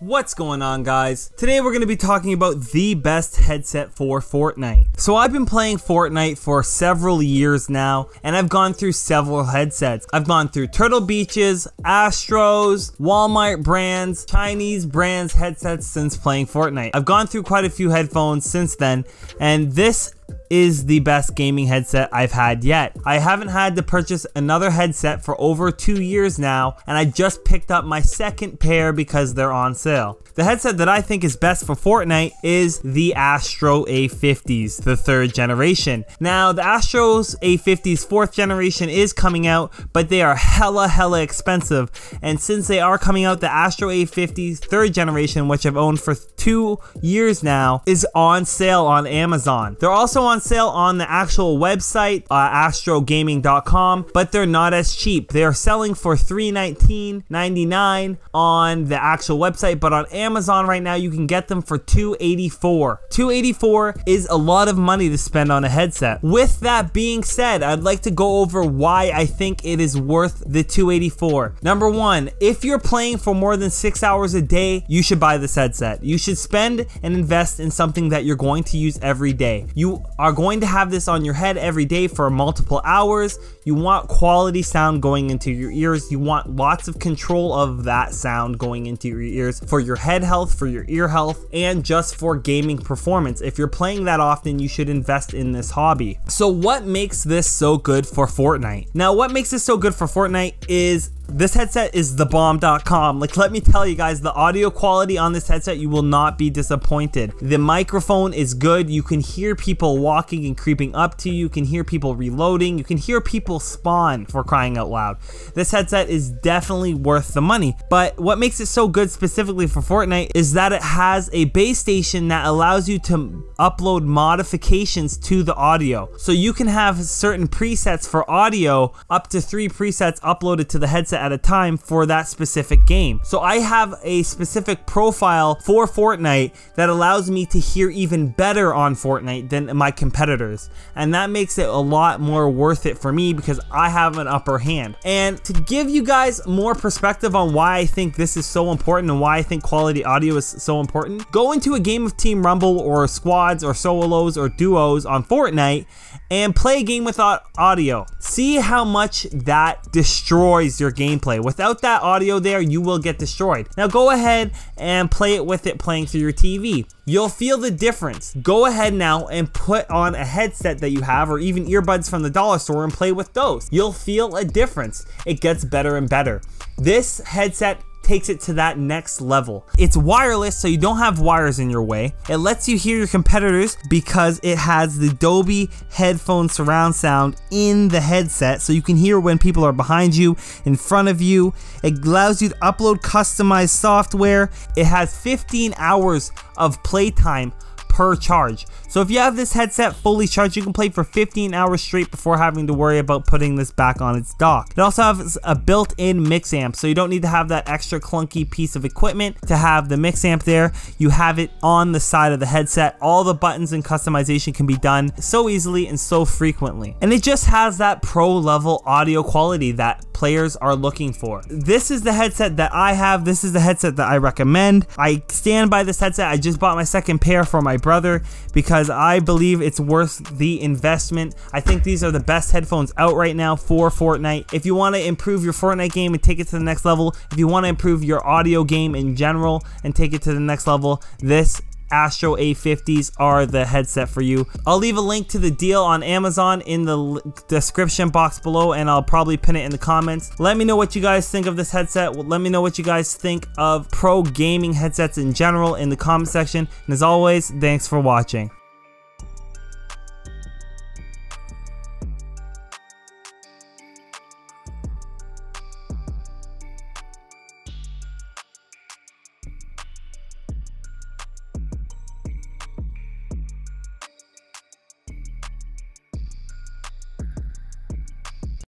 What's going on guys? Today we're going to be talking about the best headset for Fortnite. So I've been playing Fortnite for several years now and I've gone through several headsets. I've gone through Turtle Beaches, Astros, Walmart brands, Chinese brands headsets since playing Fortnite. I've gone through quite a few headphones since then and this is the best gaming headset I've had yet. I haven't had to purchase another headset for over two years now, and I just picked up my second pair because they're on sale. The headset that I think is best for Fortnite is the Astro A50s, the third generation. Now, the Astro's A50s fourth generation is coming out, but they are hella, hella expensive. And since they are coming out, the Astro A50s third generation, which I've owned for two years now, is on sale on Amazon. They're also on sale on the actual website, uh, astrogaming.com, but they're not as cheap. They are selling for $319.99 on the actual website, but on Amazon, right now, you can get them for 284. 284 is a lot of money to spend on a headset. With that being said, I'd like to go over why I think it is worth the 284. Number one, if you're playing for more than six hours a day, you should buy this headset. You should spend and invest in something that you're going to use every day. You are going to have this on your head every day for multiple hours. You want quality sound going into your ears. You want lots of control of that sound going into your ears for your head head health, for your ear health, and just for gaming performance. If you're playing that often, you should invest in this hobby. So what makes this so good for Fortnite? Now, what makes this so good for Fortnite is this headset is thebomb.com. Like, let me tell you guys, the audio quality on this headset, you will not be disappointed. The microphone is good. You can hear people walking and creeping up to you. You can hear people reloading. You can hear people spawn for crying out loud. This headset is definitely worth the money. But what makes it so good specifically for Fortnite is that it has a base station that allows you to upload modifications to the audio. So you can have certain presets for audio, up to three presets uploaded to the headset at a time for that specific game. So I have a specific profile for Fortnite that allows me to hear even better on Fortnite than my competitors. And that makes it a lot more worth it for me because I have an upper hand. And to give you guys more perspective on why I think this is so important and why I think quality audio is so important, go into a game of Team Rumble or squads or solos or duos on Fortnite and play a game without audio. See how much that destroys your gameplay. Without that audio there, you will get destroyed. Now go ahead and play it with it playing through your TV. You'll feel the difference. Go ahead now and put on a headset that you have or even earbuds from the dollar store and play with those. You'll feel a difference. It gets better and better. This headset takes it to that next level. It's wireless, so you don't have wires in your way. It lets you hear your competitors because it has the Dolby headphone surround sound in the headset, so you can hear when people are behind you, in front of you. It allows you to upload customized software. It has 15 hours of playtime per charge. So if you have this headset fully charged, you can play for 15 hours straight before having to worry about putting this back on its dock. It also has a built-in mix amp, so you don't need to have that extra clunky piece of equipment to have the mix amp there. You have it on the side of the headset. All the buttons and customization can be done so easily and so frequently. And it just has that pro level audio quality that players are looking for. This is the headset that I have. This is the headset that I recommend. I stand by this headset. I just bought my second pair for my brother because I believe it's worth the investment. I think these are the best headphones out right now for Fortnite. If you want to improve your Fortnite game and take it to the next level, if you want to improve your audio game in general and take it to the next level, this Astro A50s are the headset for you. I'll leave a link to the deal on Amazon in the description box below and I'll probably pin it in the comments. Let me know what you guys think of this headset. Let me know what you guys think of pro gaming headsets in general in the comment section. And as always, thanks for watching.